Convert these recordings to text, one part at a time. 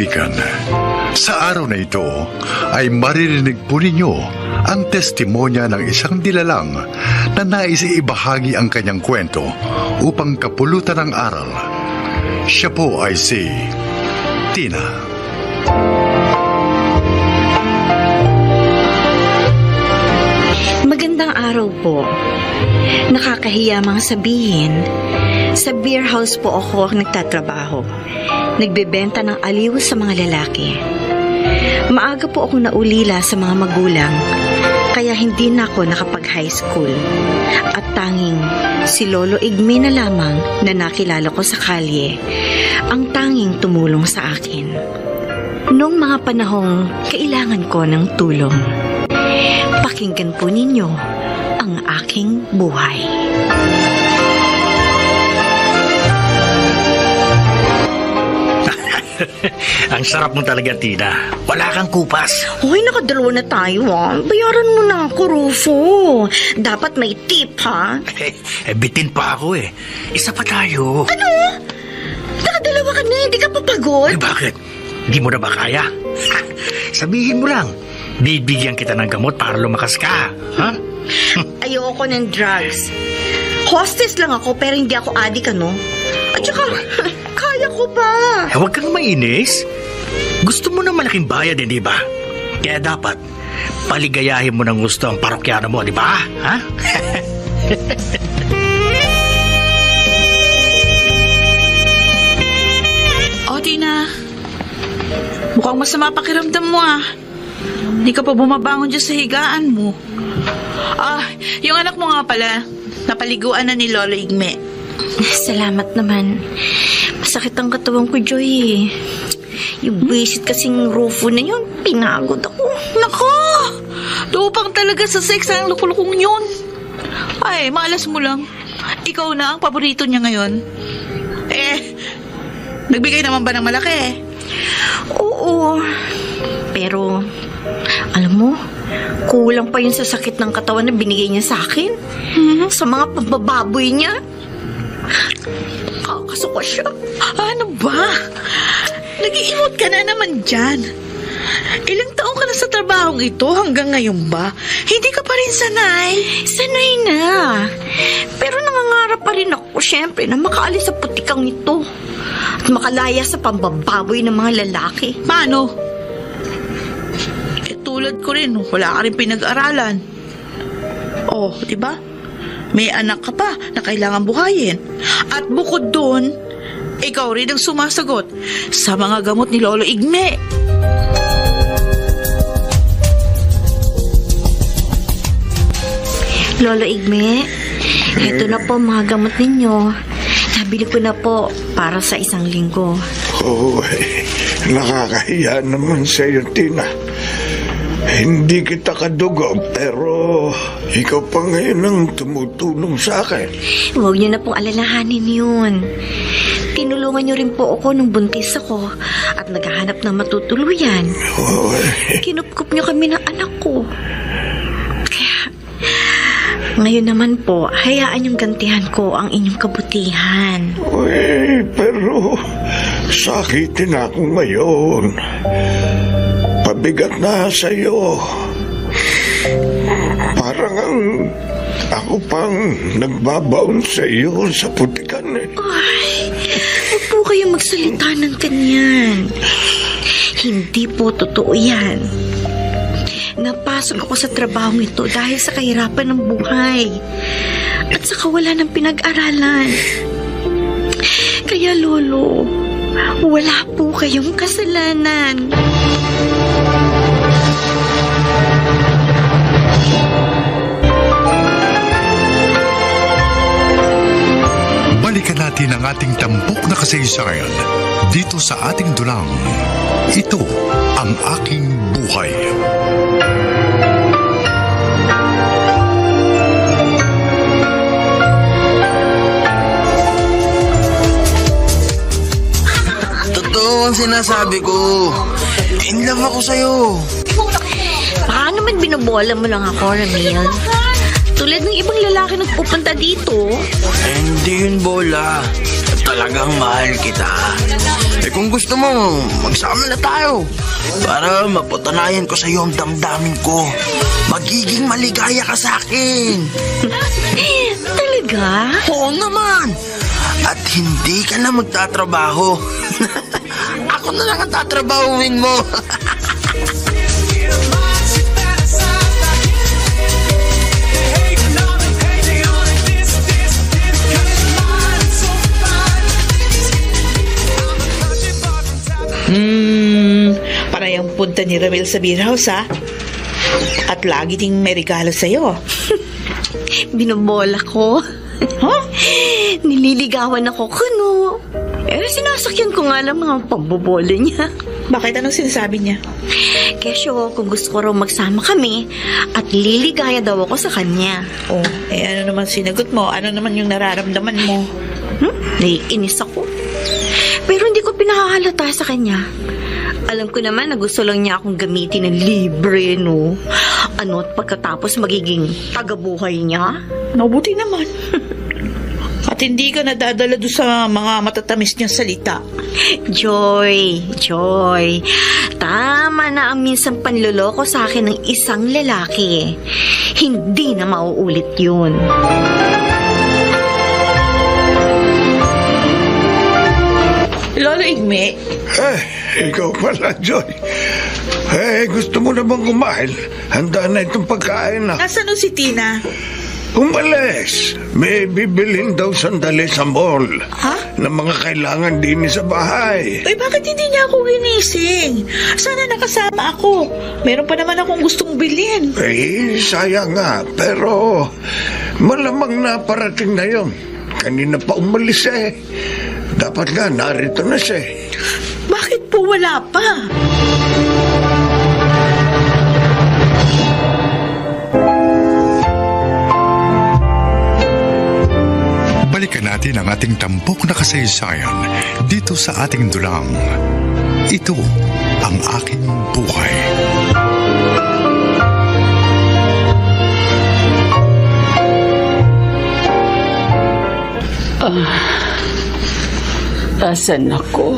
kaibigan, sa araw na ito ay maririnig po ninyo ang testimonya ng isang dilalang na nais ibahagi ang kanyang kwento upang kapulutan ng aral. Siya po ay si Tina. Magandang araw po. Nakakahiya mga sabihin. Sa beer house po ako nagtatrabaho. Nagbebenta ng aliw sa mga lalaki. Maaga po ako naulila sa mga magulang, kaya hindi na ako nakapag-high school. At tanging si Lolo Igme na lamang na nakilala ko sa kalye, ang tanging tumulong sa akin. Noong mga panahong kailangan ko ng tulong. Pakinggan po ninyo ang aking buhay. Ang sarap mo talaga, Tina. Wala kang kupas. Hoy, nakadalawa na tayo ah. Bayaran mo na ako, Rufo. Dapat may tip ha. Eh, eh, bitin pa ako eh. Isa pa tayo. Ano? Nakadalawa ka na, hindi ka papagod? Eh, bakit? Hindi mo na ba kaya? Ha, sabihin mo lang. Bibigyan kita ng gamot para lumakas ka. Ha? Ayoko ng drugs. Hostess lang ako pero hindi ako adik ano. At saka, pa. Eh, huwag kang mainis. Gusto mo ng malaking bayad, hindi ba? Kaya dapat, paligayahin mo ng gusto ang parokyano mo, di ba? Ha? O, Tina. Mukhang masama pakiramdam mo ah. Hindi ka pa bumabangon dyan sa higaan mo. Ah, yung anak mo nga pala, napaliguan na ni Lolo Igme. Salamat naman. Masakit ang katawan ko, Joy. eh. Yung visit kasing Rufo na yun, pinagod ako. Nako! Tupang talaga sa sex ang lukulukong yun. Ay, malas mo lang. Ikaw na ang paborito niya ngayon. Eh, nagbigay naman ba ng malaki? Oo. Pero, alam mo, kulang pa yun sa sakit ng katawan na binigay niya sa akin. Sa mga pagbababoy niya. Kakasuka siya. Ano ba? Nag-iimot ka na naman dyan. Ilang taong ka na sa trabahong ito hanggang ngayon ba? Hindi ka pa rin sanay. Sanay na. Pero nangangarap pa rin ako, syempre, na makaalis sa putikang ito. At makalaya sa pambababoy ng mga lalaki. Paano? Eh, tulad ko rin, wala ka rin pinag-aralan. Oh, di ba? May anak ka pa na kailangan buhayin. At bukod doon, ikaw rin ang sumasagot sa mga gamot ni Lolo Igme. Lolo Igme, ito na po mga gamot ninyo. Nabili ko na po para sa isang linggo. Oh, eh, nakakahiya naman sa iyo, Tina. Hindi kita kadugo, pero ikaw pa ngayon ang tumutulong sa akin. Huwag niyo na pong alalahanin yun. Tinulungan niyo rin po ako nung buntis ako at naghahanap ng matutuluyan. Oh, Kinupkup niyo kami ng anak ko. Kaya, ngayon naman po, hayaan yung gantihan ko ang inyong kabutihan. eh, pero sakitin ako ngayon. Pabigat na sa iyo. Parang ang ako pang nagbabaon sa iyo sa putikan eh. Ay, huwag po kayong magsalita ng kanyan. Hindi po totoo yan. Napasok ako sa trabahong ito dahil sa kahirapan ng buhay. At sa kawalan ng pinag-aralan. Kaya, Lolo, wala po kayong kasalanan. Balikan natin ang ating tampok na kasaysayan dito sa ating dulang. Ito ang aking buhay. Ang sinasabi ko. In love ako sa'yo. Baka naman binubola mo lang ako, Ramil. Tulad ng ibang lalaki nagpupunta dito. Hindi yun bola. talagang mahal kita. Eh kung gusto mo, magsama na tayo. Para mapatunayan ko sa iyo ang damdamin ko. Magiging maligaya ka sa akin. Talaga? Oo naman. At hindi ka na magtatrabaho. Ako na lang ang tatrabahuin mo. Hmm, parang punta ni Ramil sa beer house, ha? At lagi ding may regalo sa'yo. Binobola ko. Huh? Nililigawan ako kuno. Eh, sinasakyan ko nga lang mga pambobola niya. Bakit anong sinasabi niya? Kesyo, kung gusto ko raw magsama kami at liligaya daw ako sa kanya. Oh, eh ano naman sinagot mo? Ano naman yung nararamdaman mo? Hmm? Naiinis ako. Pero hindi ko pinahahalata sa kanya. Alam ko naman na gusto lang niya akong gamitin ng libre, no? Ano at pagkatapos magiging tagabuhay niya? Mabuti naman. At hindi ka nadadala doon sa mga matatamis niyang salita. Joy, Joy. Tama na ang minsan panloloko sa akin ng isang lalaki. Hindi na mauulit yun. Lolo Igme, Eh, ikaw pala, Joy. Eh, gusto mo na bang kumain? Handa na itong pagkain na. nasaan no si Tina? Umalis. May bibilin daw sandali sa mall. Ha? Na mga kailangan din sa bahay. Eh, bakit hindi niya ako ginising? Sana nakasama ako. Meron pa naman akong gustong bilhin. Eh, sayang nga. Pero malamang na parating na yon. Kanina pa umalis eh. Dapat nga narito na siya. eh. Bakit po wala pa? Balikan natin ang ating tampok na kasaysayan dito sa ating dulang. Ito ang aking buhay. Asan ako?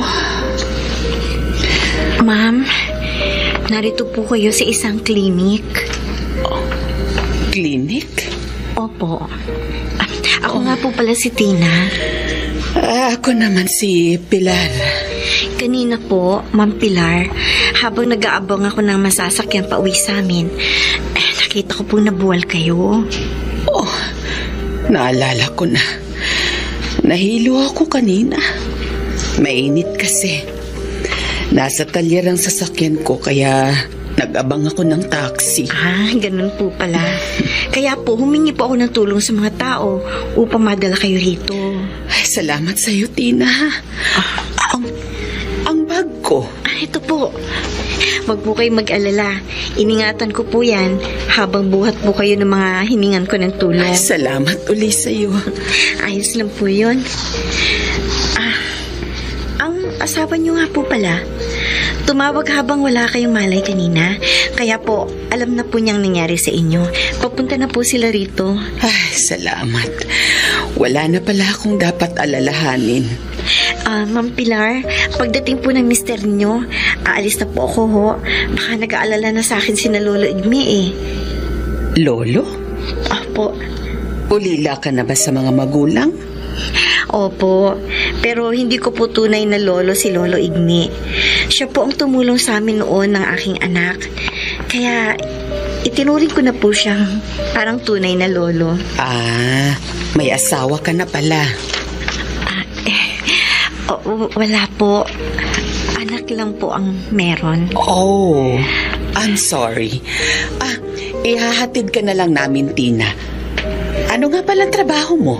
Ma'am, narito po kayo sa isang klinik. Clinic? Opo. Ah, Ako nga po pala si Tina. Ah, ako naman si Pilar. Kanina po, Ma'am Pilar, habang nag-aabang ako ng masasakyan pa uwi sa amin, eh, nakita ko pong nabuwal kayo. Oh, naalala ko na. Nahilo ako kanina. Mainit kasi. Nasa talyer ang sasakyan ko kaya nag-abang ako ng taxi. Ah, ganun po pala. Kaya po, humingi po ako ng tulong sa mga tao upang madala kayo rito. Ay, salamat sa iyo, Tina. Ang, ang bag ko. Ah, ito po. Huwag po kayo mag-alala. Iningatan ko po yan habang buhat po kayo ng mga hiningan ko ng tulong. Ay, salamat uli sa iyo. Ayos lang po yun. Ah, ang asawa niyo nga po pala. Tumawag habang wala kayong malay kanina. Kaya po, alam na po niyang nangyari sa inyo. Papunta na po sila rito. Ay, salamat. Wala na pala akong dapat alalahanin. Ah, Ma'am Pilar, pagdating po ng mister niyo, aalis na po ako ho. Baka nag-aalala na sa akin si na Lolo Igme eh. Lolo? Ah po, Ulila ka na ba sa mga magulang? Opo, pero hindi ko po tunay na lolo si Lolo Igni. Siya po ang tumulong sa amin noon ng aking anak. Kaya itinuring ko na po siyang parang tunay na lolo. Ah, may asawa ka na pala. Ah, eh, o- wala po. Anak lang po ang meron. Oh, I'm sorry. Ah, ihahatid ka na lang namin, Tina. Ano nga pala ang trabaho mo?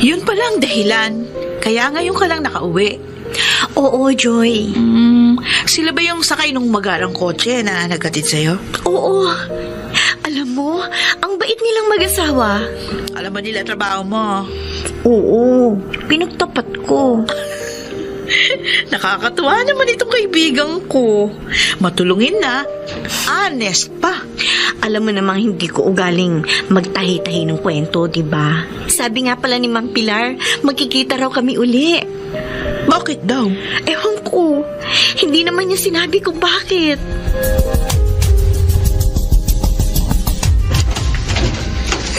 Yun pala ang dahilan. Kaya ngayon ka lang nakauwi. Oo, Joy. Hmm, sila ba yung sakay nung magarang kotse na nagkatid sa'yo? Oo. Alam mo, ang bait nilang mag-asawa. Alam ba nila trabaho mo? Oo, pinagtapat ko. Nakakatuwa naman itong kaibigan ko. Matulungin na. Honest pa. Alam mo namang hindi ko ugaling magtahi-tahi ng kwento, di ba? Sabi nga pala ni Mang Pilar, magkikita raw kami uli. Bakit daw? Ewan ko, hindi naman niya sinabi kung bakit.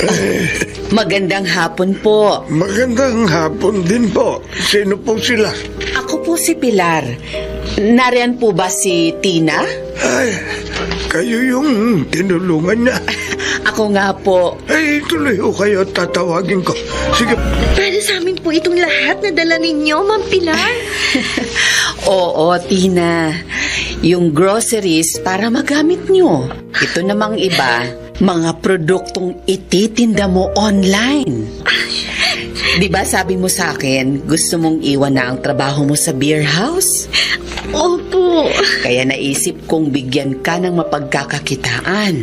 Magandang hapon po. Magandang hapon din po. Sino po sila? Ako po si Pilar. Nariyan po ba si Tina? Ay, kayo yung tinulungan niya. Ako nga po. Ay, tuloy ho kayo at tatawagin ko. Sige, Para sa amin po itong lahat na dala ninyo, Mang Pilar. Oo, Tina. Yung groceries para magamit nyo. Ito namang iba, mga produktong ititinda mo online. Di ba sabi mo sa akin, gusto mong iwan na ang trabaho mo sa beer house? Opo. Kaya naisip kong bigyan ka ng mapagkakakitaan.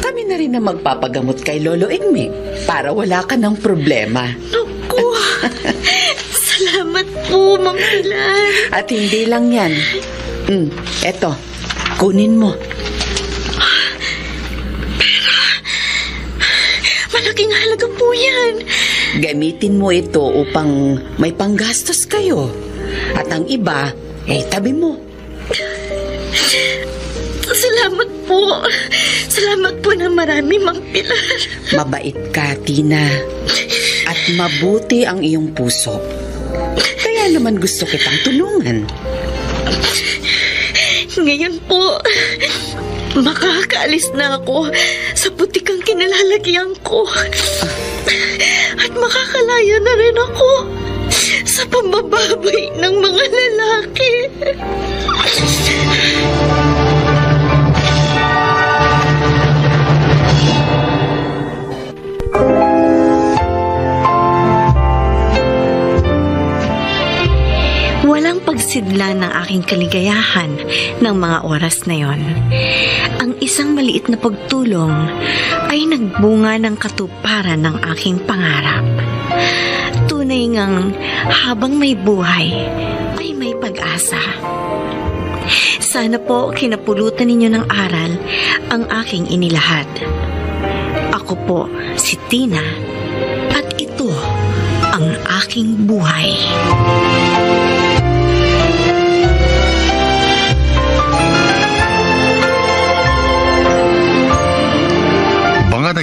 Kami na rin na magpapagamot kay Lolo Igme para wala ka ng problema. Naku. Salamat po, Mang Pilar. At hindi lang yan. Mm, eto, kunin mo. Malaking halaga po yan. Gamitin mo ito upang may panggastos kayo. At ang iba, eh tabi mo. Salamat po. Salamat po na marami, Mang Pilar. Mabait ka, Tina. At mabuti ang iyong puso. Kaya naman gusto kitang tulungan. Ngayon po, makakaalis na ako sa butikang kinalalagyan ko. At makakalaya na rin ako sa pambababay ng mga lalaki. Pagsidla ng aking kaligayahan ng mga oras na yon. Ang isang maliit na pagtulong ay nagbunga ng katuparan ng aking pangarap. Tunay ngang habang may buhay ay may pag-asa. Sana po kinapulutan ninyo ng aral ang aking inilahad. Ako po si Tina at ito ang aking buhay.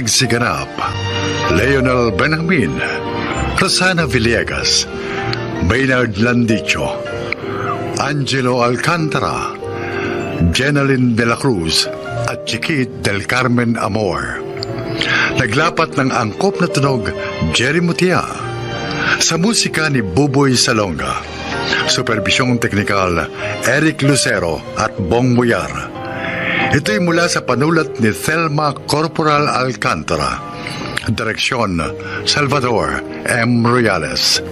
Nagsiganap, Leonel Benjamin, Rosana Villegas, Maynard Landicho, Angelo Alcantara, Jeneline de la Cruz, at Chiquit del Carmen Amor. Naglapat ng angkop na tunog, Jerry Mutia. Sa musika ni Buboy Salonga. Supervisyong teknikal, Eric Lucero at Bong Muyar. Ito'y mula sa panulat ni Thelma Corporal Alcantara. Direksyon, Salvador M. Royales.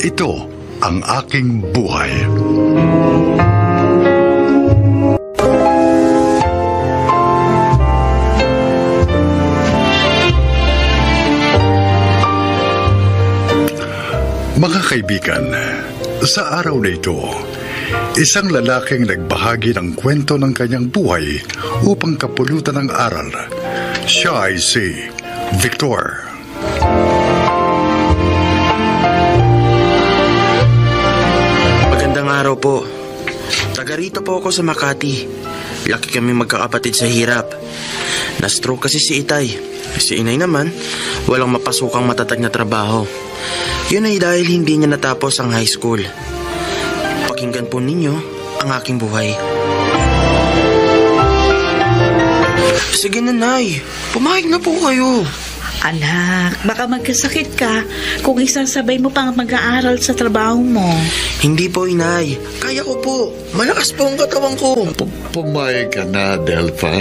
Ito ang aking buhay. Mga kaibigan, sa araw na ito, isang lalaking nagbahagi ng kwento ng kanyang buhay upang kapulutan ng aral. Siya ay si Victor. Magandang araw po. Taga rito po ako sa Makati. Laki kami magkakapatid sa hirap. Na-stroke kasi si Itay. Si Inay naman, walang mapasukang matatag na trabaho. Yun ay dahil hindi niya natapos ang high school. Pakinggan po ninyo ang aking buhay. Sige na, Nay. Pumayag na po kayo. Anak, baka magkasakit ka kung isasabay mo pang mag-aaral sa trabaho mo. Hindi po, Inay. Kaya ko po. Malakas po ang katawan ko. P- pumayag ka na, Delpha.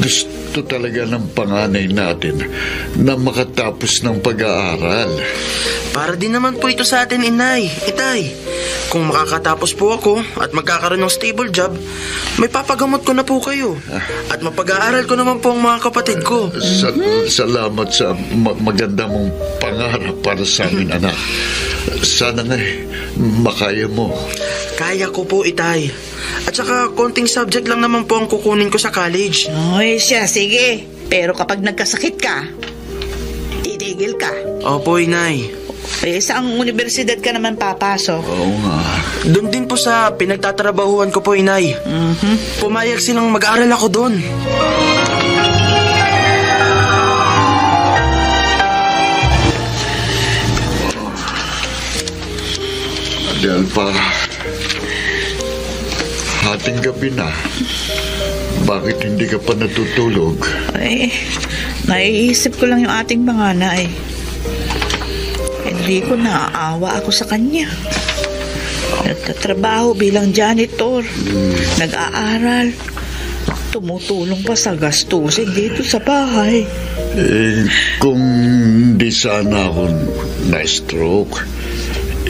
Gusto talaga ng panganay natin na makatapos ng pag-aaral. Para din naman po ito sa atin, inay. Itay, kung makakatapos po ako at magkakaroon ng stable job, may papagamot ko na po kayo. At mapag-aaral ko naman po ang mga kapatid ko. Sa- Salamat sa ma- maganda mong pangarap para sa amin, anak. Sana nga eh, makaya mo. Kaya ko po, Itay. At saka, konting subject lang naman po ang kukunin ko sa college. Ay, siya, sige. Pero kapag nagkasakit ka, titigil ka. Opo, Inay. Eh, saang universidad ka naman papasok? Oo nga. Doon din po sa pinagtatrabahuan ko po, Inay. Pumayag silang mag-aaral ako doon. Dahil pa, hating gabi na. Bakit hindi ka pa natutulog? Ay, naiisip ko lang yung ating mga Hindi ko naaawa ako sa kanya. Nagtatrabaho bilang janitor. Nag-aaral. Tumutulong pa sa gastusin dito sa bahay. Eh, kung di sana ako na-stroke,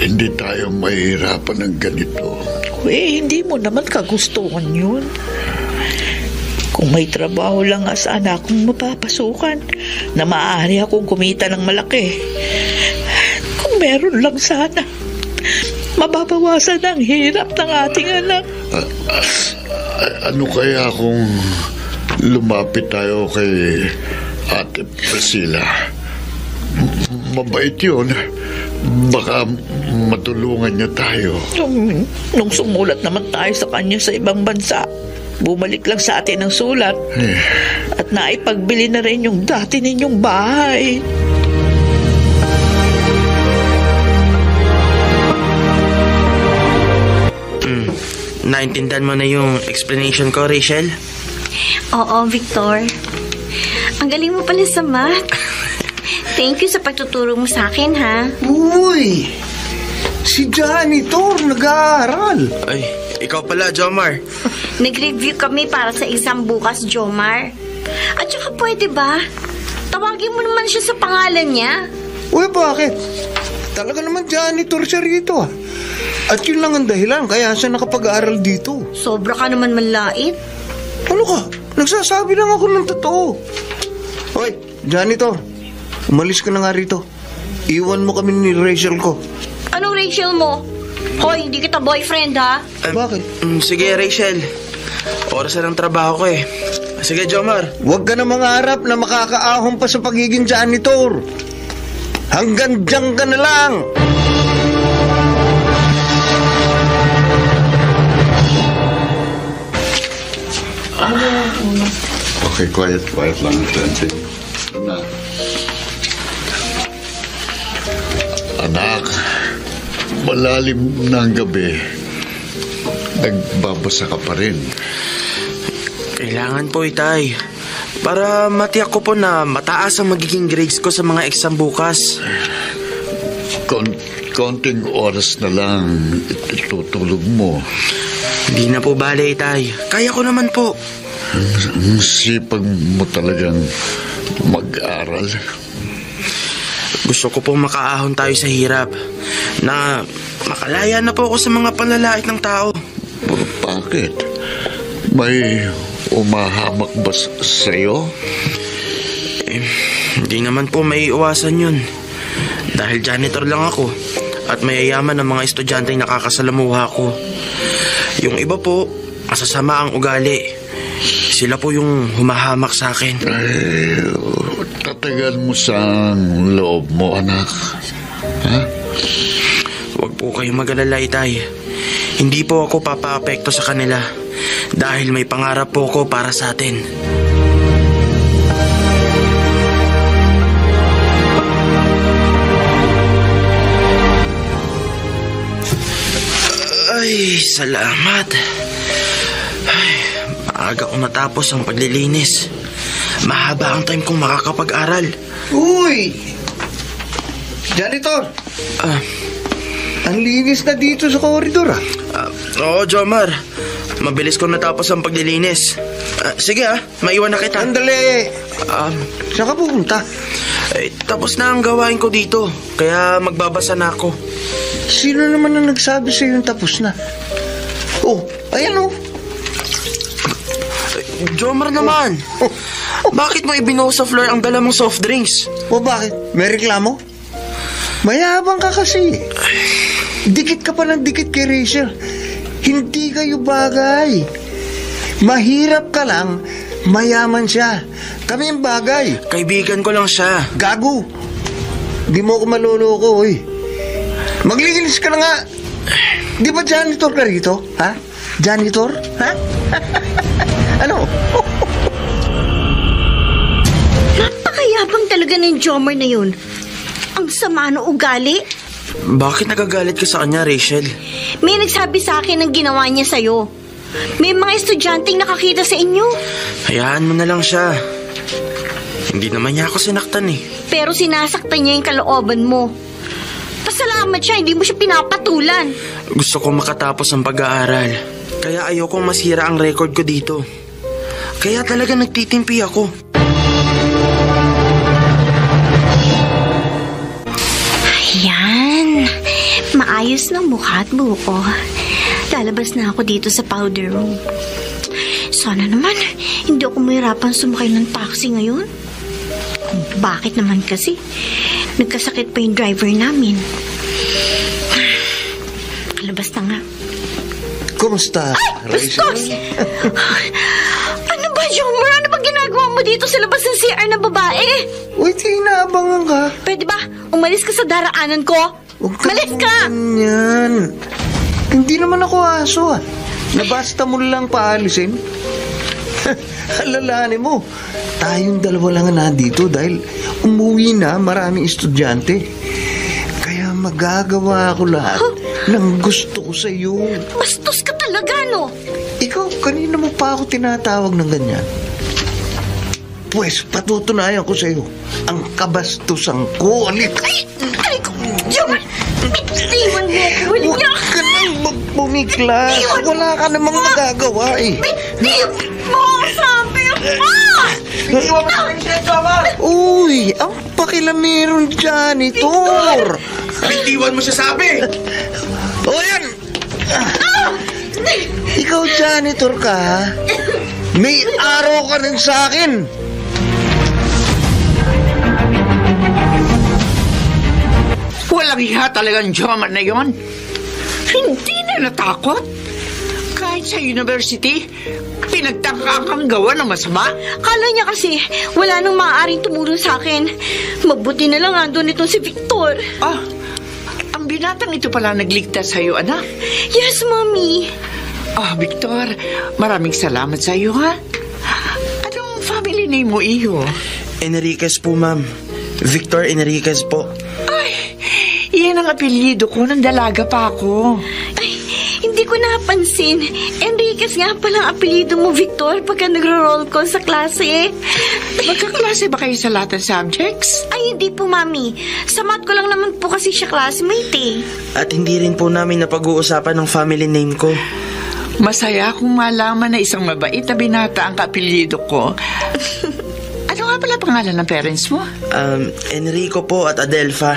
hindi tayo mahirapan ng ganito. Eh, hindi mo naman kagustuhan yun. Kung may trabaho lang nga sana akong mapapasukan na maaari akong kumita ng malaki. Meron lang sana, mababawasan ang hirap ng ating anak. A- ano kaya kung lumapit tayo kay Ate Priscilla? Mabait yun. Baka matulungan niya tayo. Nung, nung sumulat naman tayo sa kanya sa ibang bansa, bumalik lang sa atin ang sulat. At naipagbili na rin yung dati ninyong bahay. Naintindihan mo na yung explanation ko, Rachel? Oo, Victor. Ang galing mo pala sa math. Thank you sa pagtuturo mo sa akin, ha? Uy! Si janitor nag-aaral. Ay, ikaw pala, Jomar. Nag-review kami para sa exam bukas, Jomar. At saka pwede ba? Tawagin mo naman siya sa pangalan niya. Uy, bakit? Talaga naman janitor siya rito. ah. At yun lang ang dahilan kaya siya nakapag-aaral dito. Sobra ka naman manlait. Ano ka? Nagsasabi lang ako ng totoo. Hoy, janitor. Umalis ka na nga rito. Iwan mo kami ni Rachel ko. Anong Rachel mo? Hoy, hindi kita boyfriend, ha? Bakit? Mm, sige, Rachel. Oras na ng trabaho ko eh. Sige, Jomar. Huwag ka na mangarap na makakaahon pa sa pagiging janitor. Hanggang dyan ka na lang. Okay, quiet, quiet lang. Tante. Anak. Anak, malalim na ang gabi. Nagbabasa ka pa rin. Kailangan po, Itay. Para matiyak ko po na mataas ang magiging grades ko sa mga exam bukas. Kon konting oras na lang itutulog mo. Hindi na po bale, Itay. Kaya ko naman po. Ang sipag mo talagang mag-aral. Gusto ko po makaahon tayo sa hirap. Na makalaya na po ako sa mga panlalait ng tao. Bakit? May umahamak ba s- sa'yo? Hindi naman po may iwasan yun. Dahil janitor lang ako at mayayaman ang mga estudyante nakakasalamuha ko. Yung iba po, masasama ang ugali. Sila po yung humahamak sa akin. Eh, tatagal mo sa loob mo, anak. Ha? Huwag po kayong mag-alala, Itay. Hindi po ako papaapekto sa kanila dahil may pangarap po ko para sa atin. Ay, salamat. Ay, maaga ko natapos ang paglilinis. Mahaba ang time kong makakapag-aral. Uy! Janitor, Ah, ang linis na dito sa koridor ah. ah, oo, Jomar. Mabilis ko natapos ang paglilinis. Ah, sige ah, maiwan na kita. Andali! Um, Saan ka pupunta? eh, tapos na ang gawain ko dito. Kaya magbabasa na ako. Sino naman ang nagsabi sa yung tapos na? Oh, ayan oh. Jomar naman! Bakit mo ibinuhos sa floor ang dala mong soft drinks? O bakit? May reklamo? Mayabang ka kasi. Dikit ka pa ng dikit kay Rachel. Hindi kayo bagay. Mahirap ka lang, mayaman siya. Kami yung bagay. Kaibigan ko lang siya. Gago. Di mo ako maloloko, oy. Magligilis ka na nga. Di ba janitor ka rito? Ha? Janitor? Ha? ano? Napakayabang talaga ng Jomer na yun. Ang sama ng ugali. Bakit nagagalit ka sa kanya, Rachel? May nagsabi sa akin ng ginawa niya sa'yo. May mga estudyanteng nakakita sa inyo. Hayaan mo na lang siya. Hindi naman niya ako sinaktan eh. Pero sinasaktan niya yung kalooban mo. Pasalamat siya, hindi mo siya pinapatulan. Gusto ko makatapos ang pag-aaral. Kaya ayokong masira ang record ko dito. Kaya talaga nagtitimpi ako. Ayan. Maayos ng mukha at buko. Lalabas na ako dito sa powder room. Sana naman, hindi ako mahirapan sumakay ng taxi ngayon. Bakit naman kasi? Nagkasakit pa yung driver namin. Kalabas na nga. Kumusta, Bastos! ano ba, Jomer? Ano ba ginagawa mo dito sa labas ng CR na babae? Uy, tinaabangan ka. Pwede ba? Umalis ka sa daraanan ko? Huwag Malis ka! Ganyan. Hindi naman ako aso ah. Na basta mo lang paalisin. Alalahanin mo, tayong dalawa lang na dito dahil umuwi na maraming estudyante. Kaya magagawa ko lahat ng gusto ko sa iyo. Bastos ka talaga, no? Ikaw, kanina mo pa ako tinatawag ng ganyan. Pwes, patutunayan ko sa iyo ang kabastusan ko. Alik! Ay! Ay! Jomer! Iwan mo ako! Huwag ka nang magpumiklas. Wala ka namang magagawa eh. Hindi mo sabi mo! Uy, ang pakilameron dyan, Tor. Bitiwan mo siya sabi! O yan! Ikaw, janitor ka, ha? May araw ka rin sa akin. Walang iha talagang Joma na yon. Hindi na natakot. Kahit sa university, pinagtangka kang gawa ng masama. Kala niya kasi wala nang maaaring tumulong sa akin. Mabuti na lang andun itong si Victor. Ah, ang binatang ito pala nagligtas sa iyo, anak. Yes, Mommy. Ah, Victor, maraming salamat sa iyo, ha? Anong family name mo, iyo? Enriquez po, ma'am. Victor Enriquez po. Ay, iyan ang apelyido ko nang dalaga pa ako. Ay, ko napansin. Enriquez nga pala ang apelido mo, Victor, pagka nagro-roll call sa klase. Magkaklase ba kayo sa lahat ng subjects? Ay, hindi po, Mami. Sa math ko lang naman po kasi siya classmate eh. At hindi rin po namin napag-uusapan ng family name ko. Masaya akong malaman na isang mabait na binata ang kapilyido ko. ano nga pala pangalan ng parents mo? Um, Enrico po at Adelfa.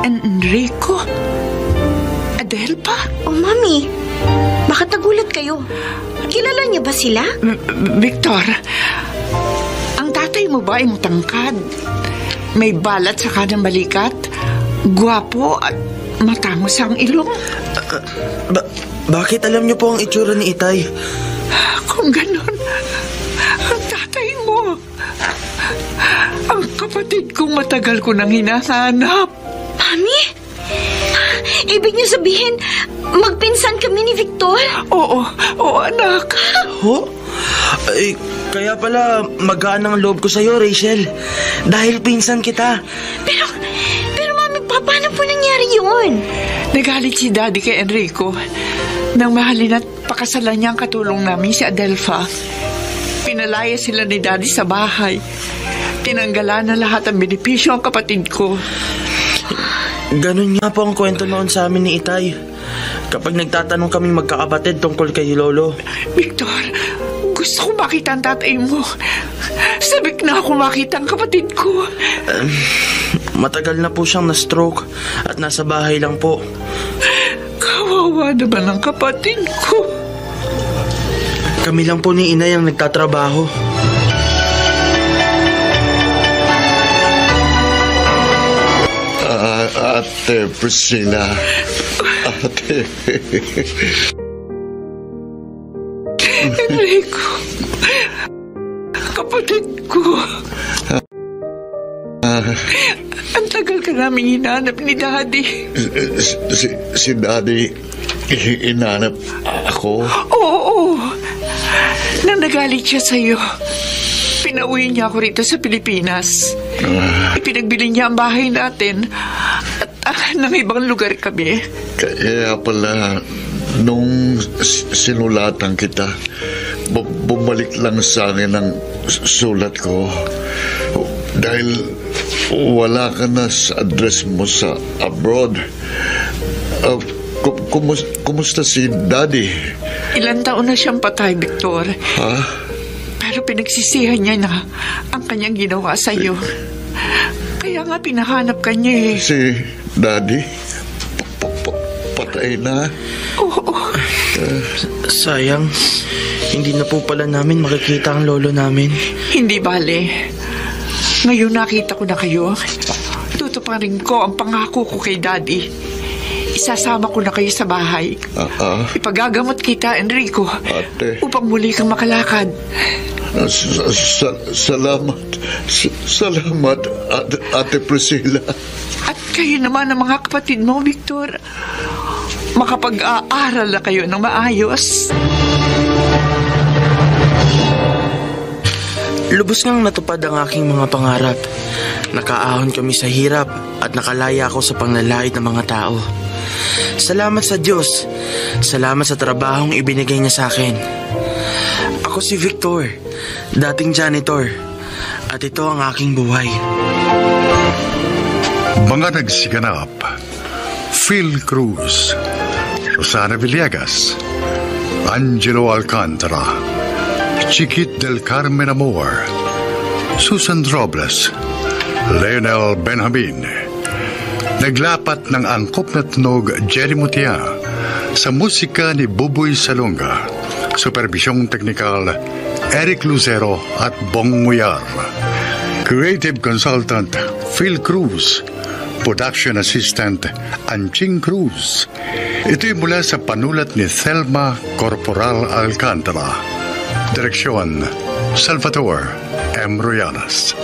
Enrico? Adelpa? Oh, Mami. Bakit nagulat kayo? Kilala niya ba sila? Victor, ang tatay mo ba ay matangkad? May balat sa kanang balikat? Gwapo at matangos ang ilong? Ba- bakit alam niyo po ang itsura ni Itay? Kung ganon, ang tatay mo. Ang kapatid kong matagal ko nang hinahanap. Mami? Ibig niyo sabihin, magpinsan kami ni Victor? Oo, oo anak. Ho? Ay, kaya pala magaan ang loob ko sa'yo, Rachel. Dahil pinsan kita. Pero, pero Mami, pa, paano po nangyari yun? Nagalit si Daddy kay Enrico nang mahalin at pakasalan niya ang katulong namin si Adelfa. Pinalaya sila ni Daddy sa bahay. Tinanggalan na lahat ang benepisyo ang kapatid ko. Ganun nga po ang kwento noon sa amin ni Itay. Kapag nagtatanong kaming magkakapatid tungkol kay Lolo. Victor, gusto ko makita ang tatay mo. Sabik na ako makita ang kapatid ko. Matagal na po siyang na-stroke at nasa bahay lang po. Kawawa naman ang kapatid ko. Kami lang po ni Inay ang nagtatrabaho. Ate Priscilla. Ate. Enrico. Kapatid ko. Ang tagal ka namin hinanap ni Daddy. Si, si, Daddy, i- inanap ako. Oo, Nang nagalit siya sa'yo, pinauwi niya ako rito sa Pilipinas. Ipinagbili niya ang bahay natin at ng ibang lugar kami. Kaya pala, nung sinulatan kita, bu- bumalik lang sa akin ang sulat ko. Dahil wala ka na sa address mo sa abroad. Uh, ku- kumus- kumusta si Daddy? Ilan taon na siyang patay, Victor. Ha? Pero pinagsisihan niya na ang kanyang ginawa sa'yo. Kaya nga pinahanap ka niya eh. Si Daddy? Pa- pa- patay na? Oo, Sayang, hindi na po pala namin makikita ang lolo namin. hindi bale. Ngayon nakita ko na kayo. Tutuparin ko ang pangako ko kay Daddy. Isasama ko na kayo sa bahay. Ah, ah. Ipagagamot kita, Enrico. Ate. Upang muli kang makalakad. Sa- sa- salamat. Sa- salamat, Ate, Ate Priscilla. At kayo naman ang mga kapatid mo, Victor. Makapag-aaral na kayo ng maayos. Lubos ngang natupad ang aking mga pangarap. Nakaahon kami sa hirap at nakalaya ako sa pangnalait ng mga tao. Salamat sa Diyos. Salamat sa trabahong ibinigay niya sa akin. Ako si Victor, dating janitor. At ito ang aking buhay. Mga nagsiganap, Phil Cruz, Rosana Villegas, Angelo Alcantara, Chiquit del Carmen Amor, Susan Robles, Leonel Benjamin. Naglapat ng angkop na tunog Jerry Mutia sa musika ni Buboy Salonga, supervisyong teknikal Eric Lucero at Bong Muyar. Creative Consultant Phil Cruz. Production Assistant Anching Cruz. Ito'y mula sa panulat ni Thelma Corporal Alcantara. Direksyon Salvador M. Royanas.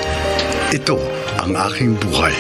Ito ang aking buhay.